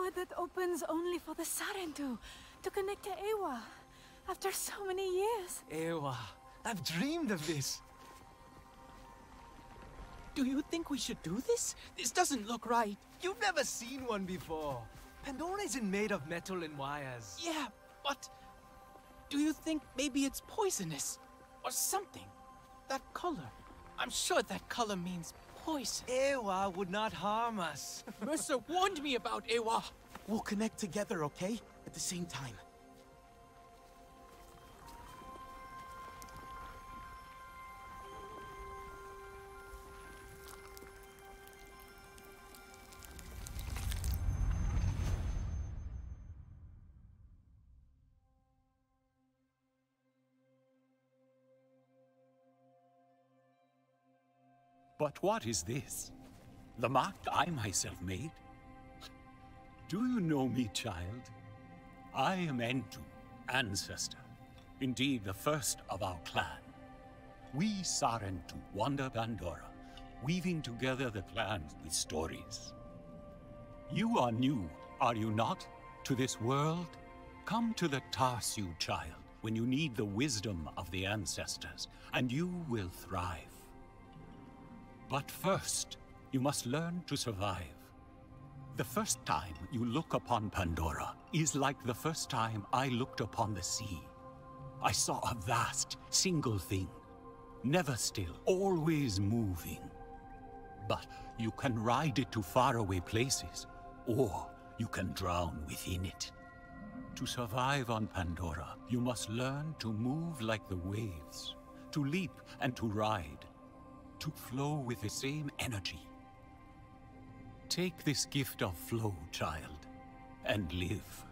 The that opens only for the Sarentu to connect to Eywa after so many years. Eywa, I've dreamed of this. Do you think we should do this? This doesn't look right. You've never seen one before. Pandora isn't made of metal and wires. Yeah, but do you think maybe it's poisonous or something? That color. I'm sure that color means poison. Eywa would not harm us. Mercer warned me about Eywa. We'll connect together, okay? At the same time. But what is this? The mark I myself made? Do you know me, child? I am Entu, ancestor. Indeed, the first of our clan. We Sarentu wander Pandora, weaving together the clans with stories. You are new, are you not, to this world? Come to the Tarsyu, child, when you need the wisdom of the ancestors, and you will thrive. But first, you must learn to survive. The first time you look upon Pandora is like the first time I looked upon the sea. I saw a vast, single thing, never still, always moving. But you can ride it to faraway places, or you can drown within it. To survive on Pandora, you must learn to move like the waves, to leap and to ride, to flow with the same energy. Take this gift of flow, child, and live.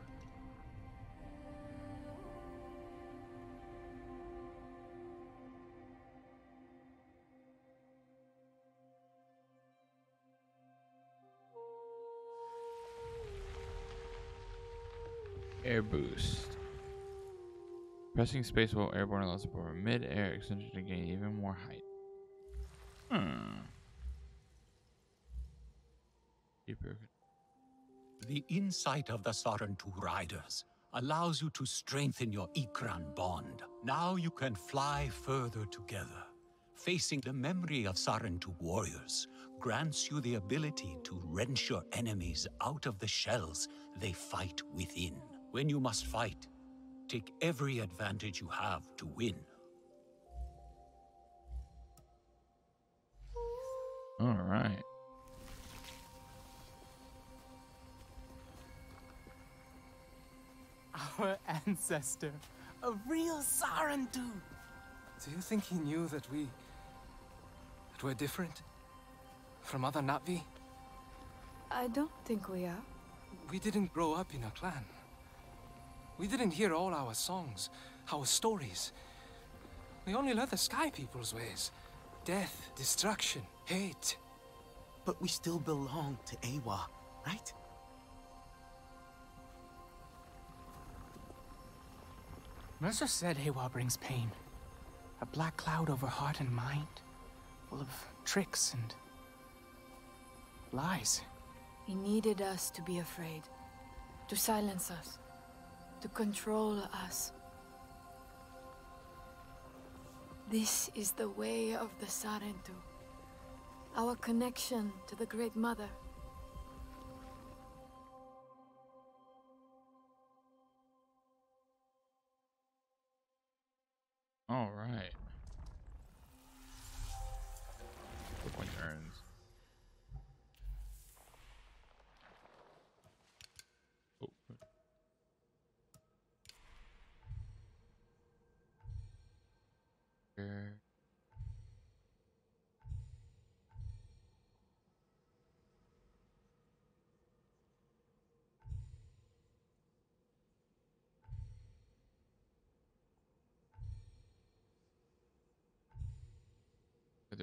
Air boost. Pressing space while airborne allows for mid-air extension to gain even more height. Hmm. The insight of the Sarentu riders allows you to strengthen your Ikran bond. Now you can fly further together. Facing the memory of Sarentu warriors grants you the ability to wrench your enemies out of the shells they fight within. When you must fight, take every advantage you have to win. All right. Our ancestor, a real Sarentu. Do you think he knew that we... that we're different? From other Na'vi? I don't think we are. We didn't grow up in a clan. We didn't hear all our songs, our stories. We only learned the Sky People's ways. Death, destruction, hate. But we still belong to Eywa, right? Mercer said Eywa brings pain. A black cloud over heart and mind, full of tricks and lies. He needed us to be afraid, to silence us, to control us. This is the way of the Sarentu. Our connection to the Great Mother. All right.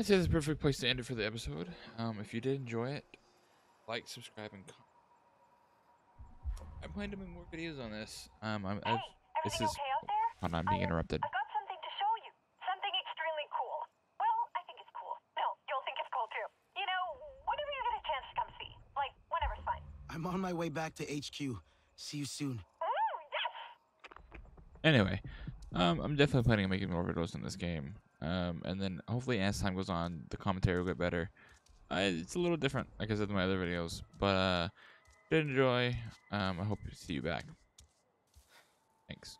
I'd say that's a perfect place to end it for the episode. Um, if you did enjoy it, like, subscribe, and comment. I plan to make more videos on this. Um, I'm, I've, this is. Hold on, I'm being interrupted. I've got something to show you. Something extremely cool. Well, I think it's cool. No, you'll think it's cool too. You know, whenever you get a chance to come see. Like, whenever's fine. I'm I'm on my way back to HQ. See you soon. Anyway, um, I'm definitely planning on making more videos in this game. Um, and then hopefully as time goes on, the commentary will get better. Uh, it's a little different, like I said in my other videos, but uh, did enjoy. Um, I hope to see you back. Thanks.